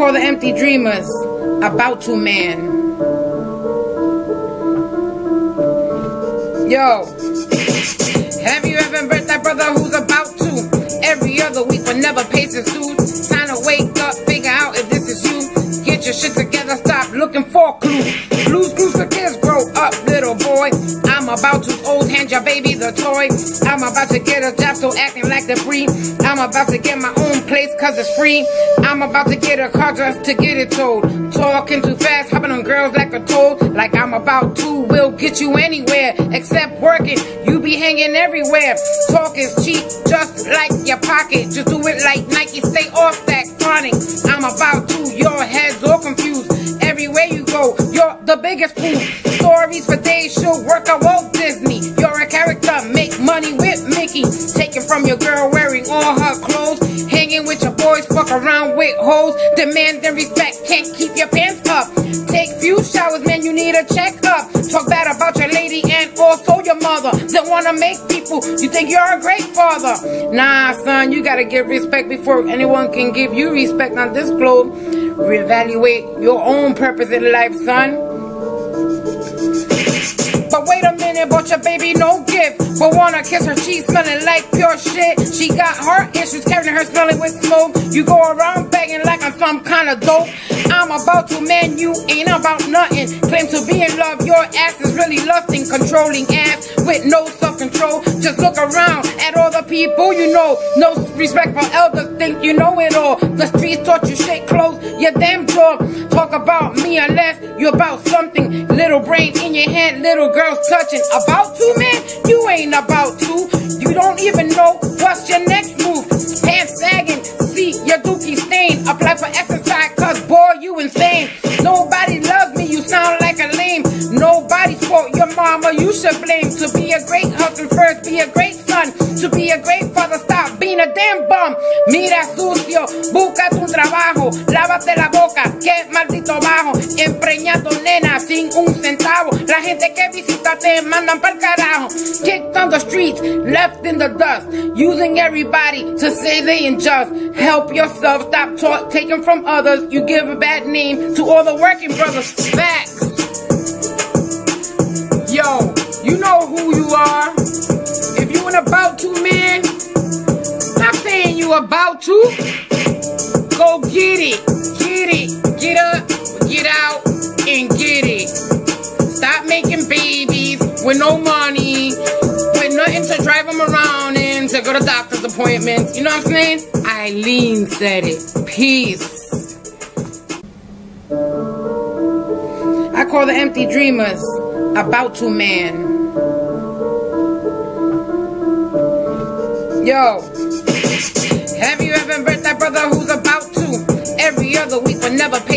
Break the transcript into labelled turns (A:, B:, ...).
A: call the empty dreamers about to man. Yo, have you ever met that brother who's about to? Every other week, but never pays his dues. Time to wake up, figure out if this is you. Get your shit together, hand your baby the toy. I'm about to get a job, so acting like the free. I'm about to get my own place, cause it's free. I'm about to get a car just to get it told. Talking too fast, hopping on girls like a toad. Like I'm about to, will get you anywhere except working. You be hanging everywhere. Talk is cheap, just like your pocket. Just do it like Nike, stay off that chronic. I'm about to, your head's all confused. Everywhere you go, you're the biggest fool. Stories for days, she'll work at Walt Taken from your girl wearing all her clothes. Hanging with your boys, fuck around with hoes. Demanding respect, can't keep your pants up. Take few showers, man, you need a checkup. Talk bad about your lady and also your mother. That wanna make people, you think you're a great father. Nah, son, you gotta give respect before anyone can give you respect on this globe. Reevaluate your own purpose in life, son. Your baby no gift. But wanna kiss her cheek, smelling like pure shit. She got heart issues, carrying her smelling with smoke. You go around begging like I'm some kind of dope. I'm about to man, you ain't about nothing. Claim to be in love, your ass is really lusting, controlling ass with no self-control. Just look around at all the people you know. No respect for elders, think you know it all. The streets your damn jaw. Talk about me unless you're about something. Little brain in your head, little girls touching. About to, man? You ain't about to. You don't even know what's your next move. Pants sagging, see your dookie stain. Apply for exercise, cause boy, you insane. Nobody loves me, you sound like a lame. Nobody's fault, your mama, you should blame. To be a great husband first, be a great son. To be a great father, a. Mira sucio, busca tu trabajo. Lávate la boca, qué maldito bajo. Empreñando nena sin un centavo. La gente que visita te mandan pa'l carajo. Kicked on the streets, left in the dust. Using everybody to say they unjust. Help yourself, stop taking from others. You give a bad name to all the working brothers. Facts. About to. Go get it, get it, get up, get out, and get it. Stop making babies with no money, with nothing to drive them around and to go to doctor's appointments. You know what I'm saying? Aileen said it. Peace. I call the empty dreamers about to man. Yo, brother who's about to? Every other week but never.